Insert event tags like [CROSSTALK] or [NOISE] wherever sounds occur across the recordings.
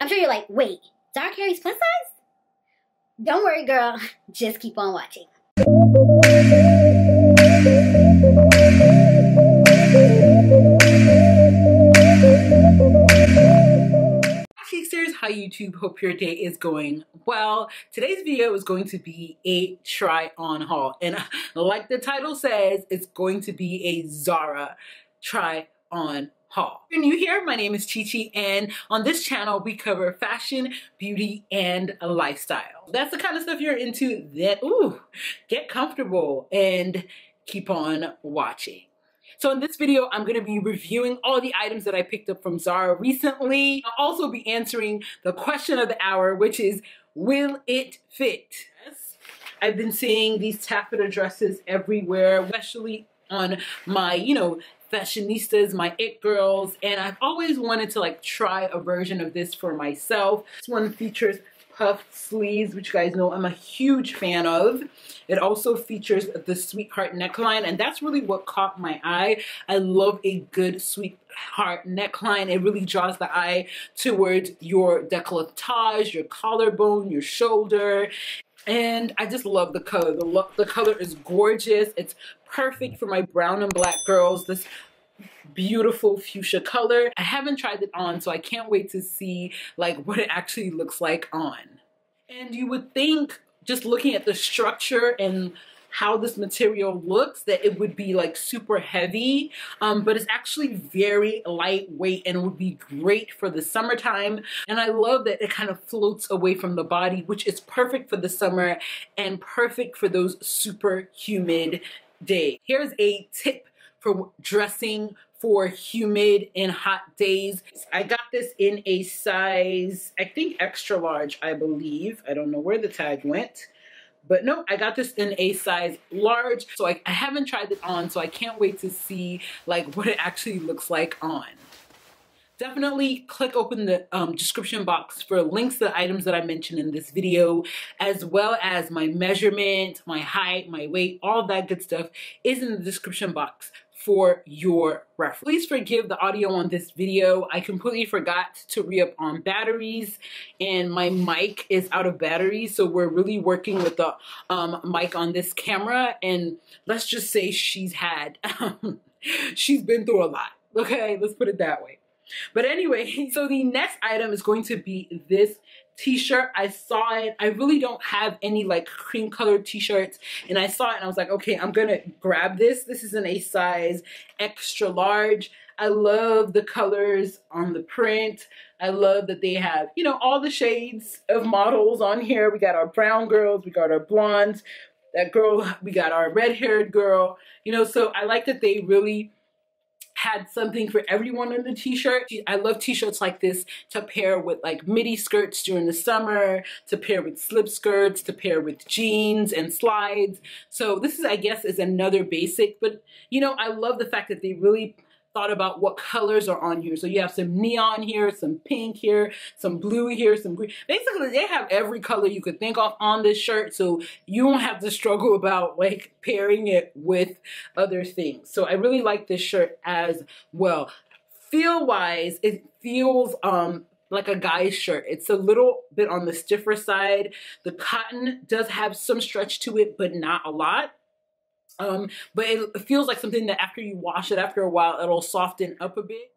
I'm sure you're like, wait, Zara carries plus size? Don't worry, girl. [LAUGHS] Just keep on watching. Chicsters, hi YouTube, hope your day is going well. Today's video is going to be a try on haul and [LAUGHS] like the title says, it's going to be a Zara try on haul. If you're new here, my name is Chi Chi and on this channel we cover fashion, beauty, and lifestyle. That's the kind of stuff you're into that, ooh, get comfortable and keep on watching. So in this video, I'm gonna be reviewing all the items that I picked up from Zara recently. I'll also be answering the question of the hour, which is, will it fit? Yes. I've been seeing these taffeta dresses everywhere, especially on my, you know, fashionistas, my it girls, and I've always wanted to like try a version of this for myself. This one features puffed sleeves, which you guys know I'm a huge fan of. It also features the sweetheart neckline, and that's really what caught my eye. I love a good sweetheart neckline. It really draws the eye towards your decolletage, your collarbone, your shoulder. And I just love the color. The look, the color is gorgeous. It's perfect for my brown and black girls. This beautiful fuchsia color. I haven't tried it on, so I can't wait to see like what it actually looks like on. And you would think just looking at the structure and how this material looks that it would be like super heavy um, but it's actually very lightweight and would be great for the summertime and I love that it kind of floats away from the body which is perfect for the summer and perfect for those super humid days. Here's a tip for dressing for humid and hot days. I got this in a size, I think extra large, I believe. I don't know where the tag went. But no, I got this in a size large. So I, I haven't tried it on, so I can't wait to see like what it actually looks like on definitely click open the um, description box for links to the items that I mentioned in this video, as well as my measurement, my height, my weight, all that good stuff is in the description box for your reference. Please forgive the audio on this video. I completely forgot to re-up on batteries and my mic is out of batteries. So we're really working with the um, mic on this camera and let's just say she's had, [LAUGHS] she's been through a lot. Okay, let's put it that way. But anyway, [LAUGHS] so the next item is going to be this t-shirt. I saw it. I really don't have any like cream colored t-shirts and I saw it and I was like, okay, I'm gonna grab this. This is in a size extra large. I love the colors on the print. I love that they have, you know, all the shades of models on here. We got our brown girls, we got our blondes, that girl, we got our red haired girl, you know, so I like that they really had something for everyone in the t-shirt. I love t-shirts like this to pair with like midi skirts during the summer, to pair with slip skirts, to pair with jeans and slides. So this is, I guess, is another basic, but you know, I love the fact that they really thought about what colors are on here. So you have some neon here, some pink here, some blue here, some green. Basically, they have every color you could think of on this shirt. So you won't have to struggle about like pairing it with other things. So I really like this shirt as well. Feel wise, it feels um like a guy's shirt. It's a little bit on the stiffer side. The cotton does have some stretch to it, but not a lot. Um, but it feels like something that after you wash it after a while, it'll soften up a bit.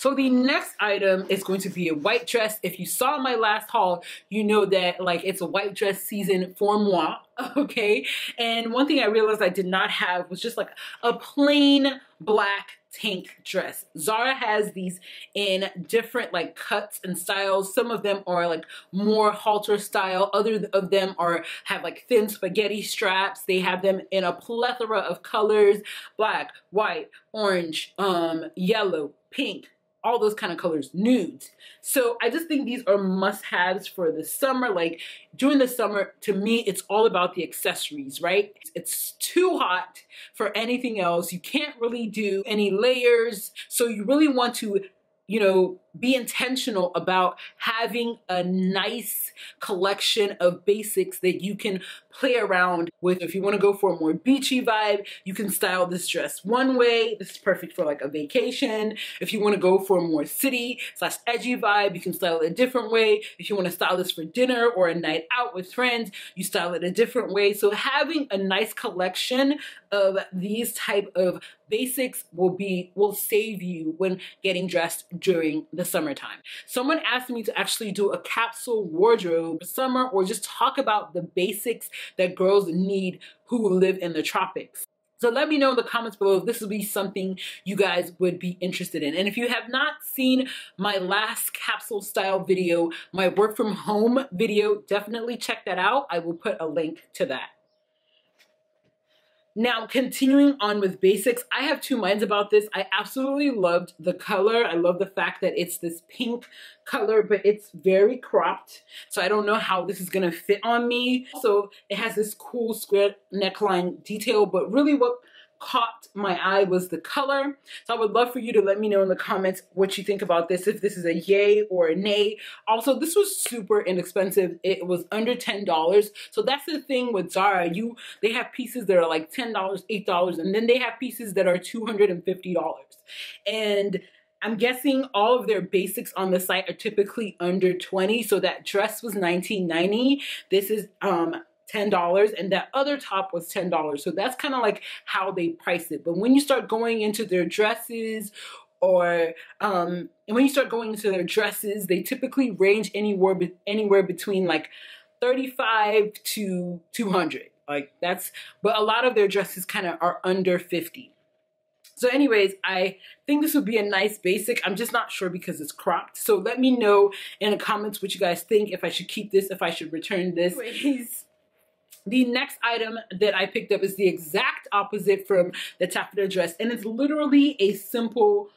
So the next item is going to be a white dress. If you saw my last haul, you know that like it's a white dress season for moi, [LAUGHS] okay? And one thing I realized I did not have was just like a plain black tank dress. Zara has these in different like cuts and styles. Some of them are like more halter style. Other of them are have like thin spaghetti straps. They have them in a plethora of colors, black, white, orange, um, yellow, pink, all those kind of colors, nudes. So I just think these are must-haves for the summer. Like during the summer, to me, it's all about the accessories, right? It's too hot for anything else. You can't really do any layers. So you really want to, you know, be intentional about having a nice collection of basics that you can play around with. If you want to go for a more beachy vibe, you can style this dress one way. This is perfect for like a vacation. If you want to go for a more city slash edgy vibe, you can style it a different way. If you want to style this for dinner or a night out with friends, you style it a different way. So having a nice collection of these type of basics will be will save you when getting dressed during the summertime. Someone asked me to actually do a capsule wardrobe summer or just talk about the basics that girls need who live in the tropics. So let me know in the comments below if this would be something you guys would be interested in. And if you have not seen my last capsule style video, my work from home video, definitely check that out. I will put a link to that. Now, continuing on with basics, I have two minds about this. I absolutely loved the color. I love the fact that it's this pink color, but it's very cropped. So I don't know how this is gonna fit on me. So it has this cool square neckline detail, but really what caught my eye was the color. So I would love for you to let me know in the comments what you think about this, if this is a yay or a nay. Also, this was super inexpensive. It was under $10. So that's the thing with Zara. You They have pieces that are like $10, $8, and then they have pieces that are $250. And I'm guessing all of their basics on the site are typically under 20. So that dress was 19.90. This is um $10 and that other top was $10. So that's kind of like how they price it. But when you start going into their dresses or um, and when you start going into their dresses, they typically range anywhere be anywhere between like 35 to 200. Like that's but a lot of their dresses kind of are under 50. So anyways, I think this would be a nice basic. I'm just not sure because it's cropped. So let me know in the comments what you guys think, if I should keep this, if I should return this. Please. The next item that I picked up is the exact opposite from the taffeta dress, and it's literally a simple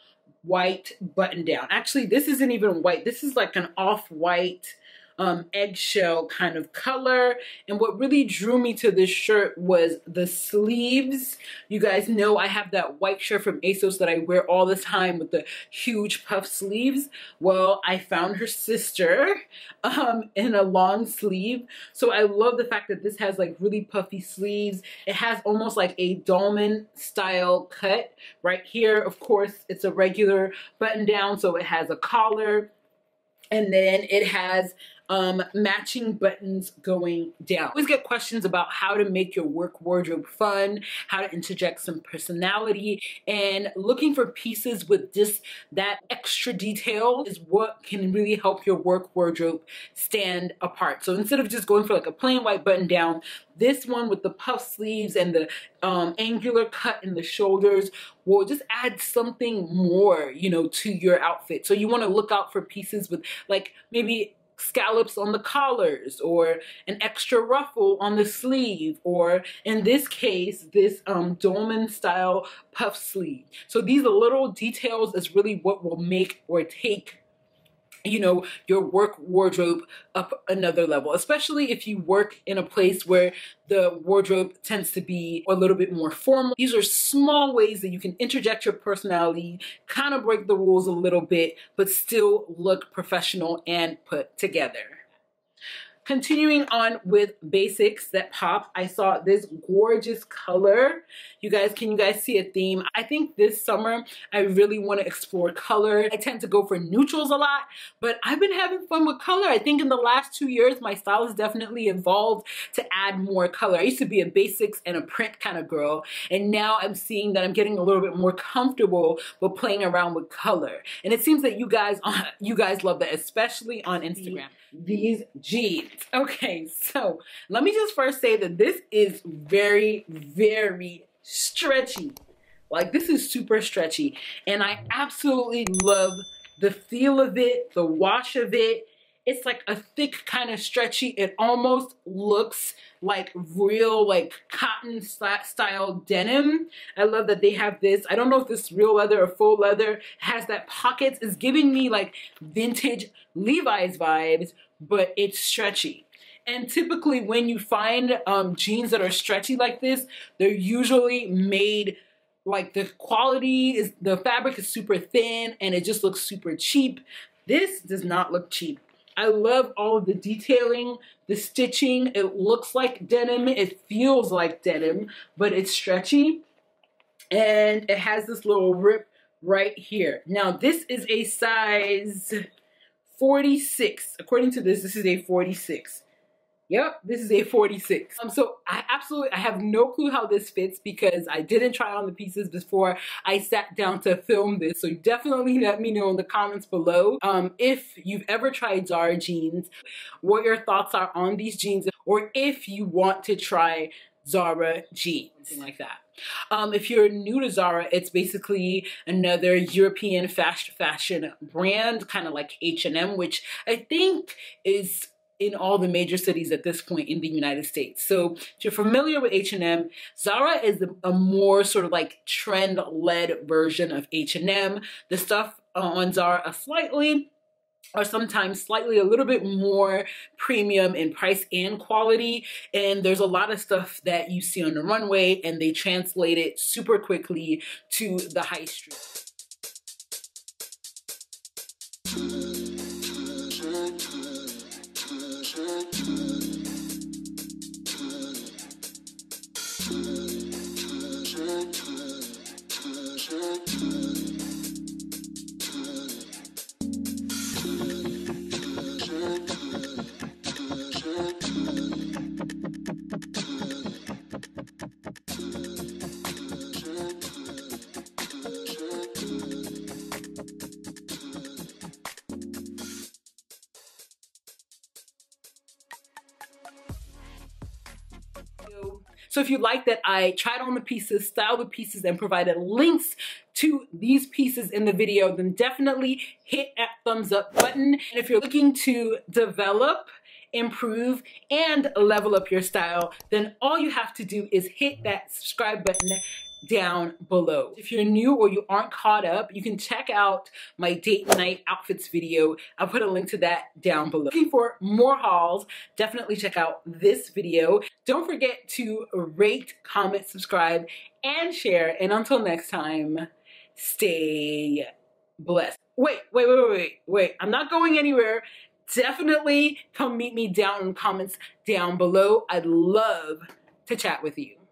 white button down. Actually, this isn't even white. This is like an off-white um, eggshell kind of color. And what really drew me to this shirt was the sleeves. You guys know I have that white shirt from ASOS that I wear all the time with the huge puff sleeves. Well, I found her sister [LAUGHS] um, in a long sleeve. So I love the fact that this has like really puffy sleeves. It has almost like a dolman style cut right here. Of course, it's a regular button down, so it has a collar and then it has um, matching buttons going down. Always get questions about how to make your work wardrobe fun, how to interject some personality, and looking for pieces with just that extra detail is what can really help your work wardrobe stand apart. So instead of just going for like a plain white button down, this one with the puff sleeves and the um, angular cut in the shoulders will just add something more, you know, to your outfit. So you want to look out for pieces with like maybe scallops on the collars or an extra ruffle on the sleeve or in this case this um, dolman style puff sleeve. So these little details is really what will make or take you know, your work wardrobe up another level, especially if you work in a place where the wardrobe tends to be a little bit more formal. These are small ways that you can interject your personality, kind of break the rules a little bit, but still look professional and put together. Continuing on with basics that pop, I saw this gorgeous color. You guys, can you guys see a theme? I think this summer, I really want to explore color. I tend to go for neutrals a lot, but I've been having fun with color. I think in the last two years, my style has definitely evolved to add more color. I used to be a basics and a print kind of girl, and now I'm seeing that I'm getting a little bit more comfortable with playing around with color. And it seems that you guys, [LAUGHS] you guys love that, especially on Instagram these jeans. Okay, so let me just first say that this is very, very stretchy. Like this is super stretchy and I absolutely love the feel of it, the wash of it. It's like a thick kind of stretchy. It almost looks like real like cotton style denim. I love that they have this. I don't know if this real leather or faux leather has that pockets. It's giving me like vintage Levi's vibes, but it's stretchy. And typically when you find um, jeans that are stretchy like this, they're usually made like the quality is the fabric is super thin and it just looks super cheap. This does not look cheap. I love all of the detailing, the stitching. It looks like denim. It feels like denim, but it's stretchy. And it has this little rip right here. Now, this is a size 46. According to this, this is a 46. Yep, this is a 46. Um, so I absolutely, I have no clue how this fits because I didn't try on the pieces before I sat down to film this. So definitely let me know in the comments below um, if you've ever tried Zara jeans, what your thoughts are on these jeans, or if you want to try Zara jeans, something like that. Um, if you're new to Zara, it's basically another European fast fashion brand, kind of like H&M, which I think is in all the major cities at this point in the United States. So if you're familiar with H&M, Zara is a, more sort of like trend-led version of H&M. The stuff on Zara slightly are sometimes slightly a little bit more premium in price and quality. And there's a lot of stuff that you see on the runway and they translate it super quickly to the high street. So if you like that I tried on the pieces, styled the pieces, and provided links to these pieces in the video, then definitely hit that thumbs up button. And if you're looking to develop improve, and level up your style, then all you have to do is hit that subscribe button down below. If you're new or you aren't caught up, you can check out my date night outfits video. I'll put a link to that down below. Looking for more hauls, definitely check out this video. Don't forget to rate, comment, subscribe, and share. And until next time, stay blessed. Wait, wait, wait, wait, wait, wait. I'm not going anywhere. Definitely come meet me down in the comments down below. I'd love to chat with you.